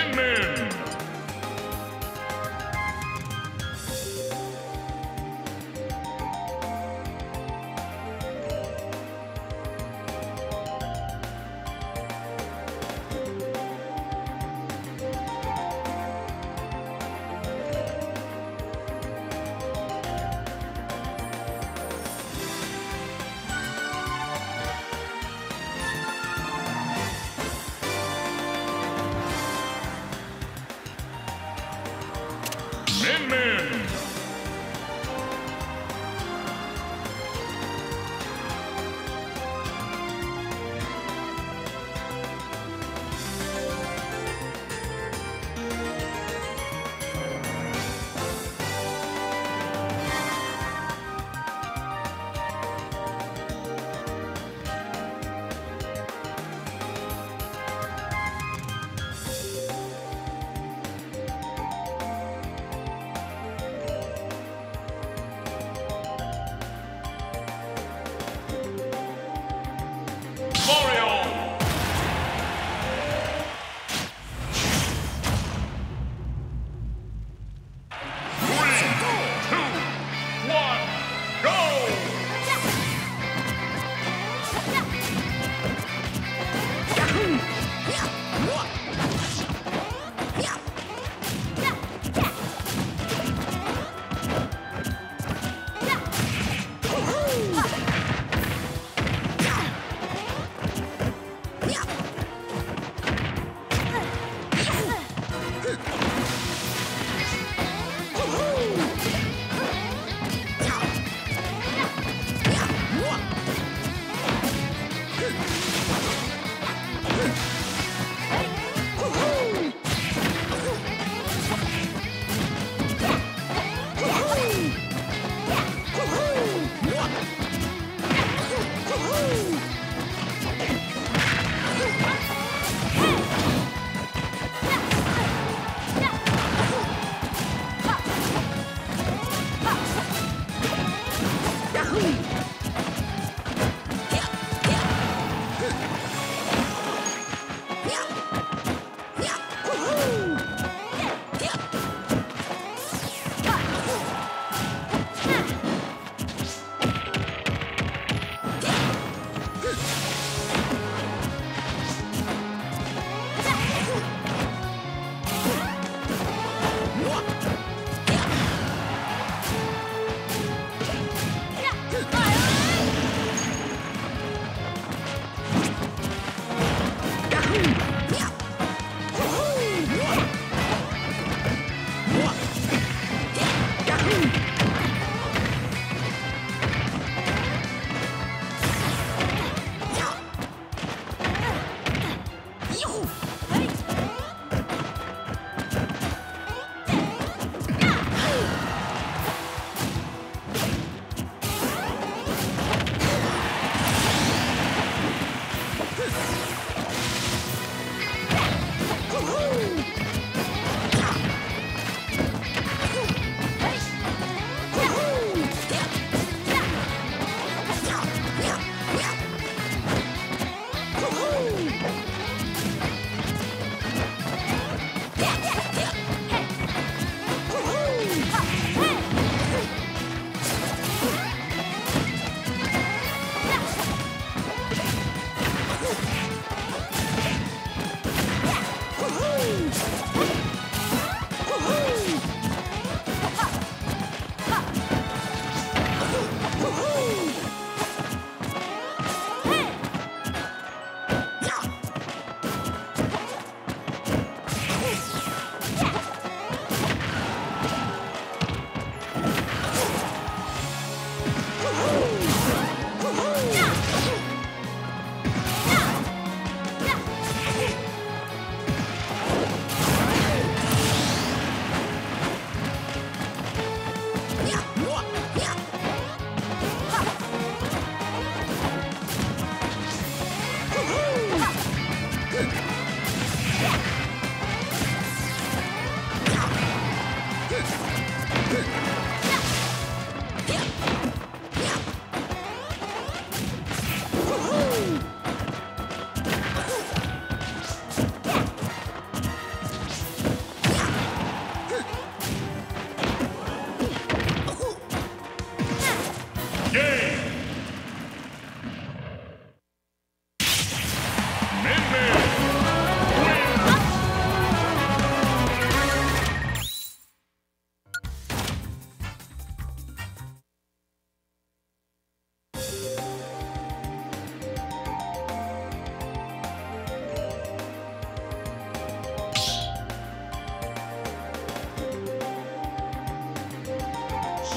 Amen. Min Min.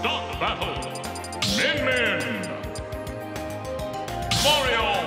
Stop battle. Min Min. Mario.